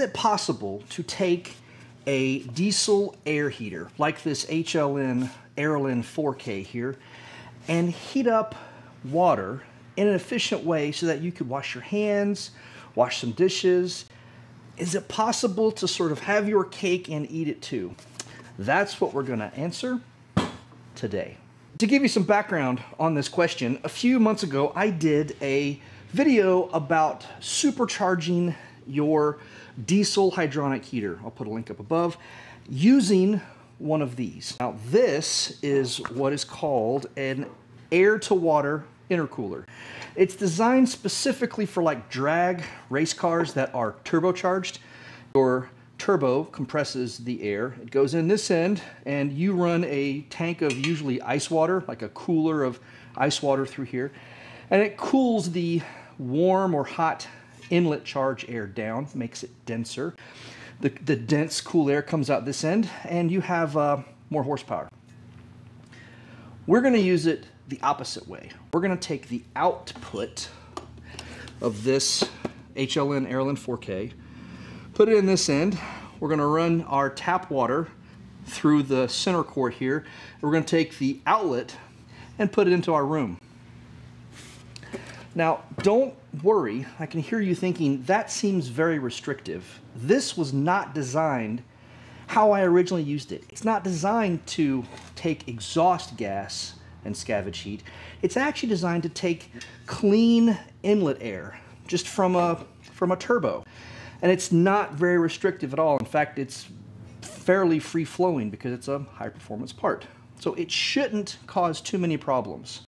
it possible to take a diesel air heater like this HLN Airolin 4K here and heat up water in an efficient way so that you could wash your hands, wash some dishes. Is it possible to sort of have your cake and eat it too? That's what we're going to answer today. To give you some background on this question, a few months ago I did a video about supercharging your diesel hydronic heater. I'll put a link up above using one of these. Now this is what is called an air to water intercooler. It's designed specifically for like drag race cars that are turbocharged. Your turbo compresses the air. It goes in this end and you run a tank of usually ice water, like a cooler of ice water through here. And it cools the warm or hot inlet charge air down, makes it denser. The, the dense cool air comes out this end and you have uh, more horsepower. We're gonna use it the opposite way. We're gonna take the output of this HLN Airolin 4K, put it in this end. We're gonna run our tap water through the center core here. We're gonna take the outlet and put it into our room. Now, don't worry, I can hear you thinking, that seems very restrictive. This was not designed how I originally used it. It's not designed to take exhaust gas and scavenge heat. It's actually designed to take clean inlet air just from a, from a turbo. And it's not very restrictive at all. In fact, it's fairly free flowing because it's a high performance part. So it shouldn't cause too many problems.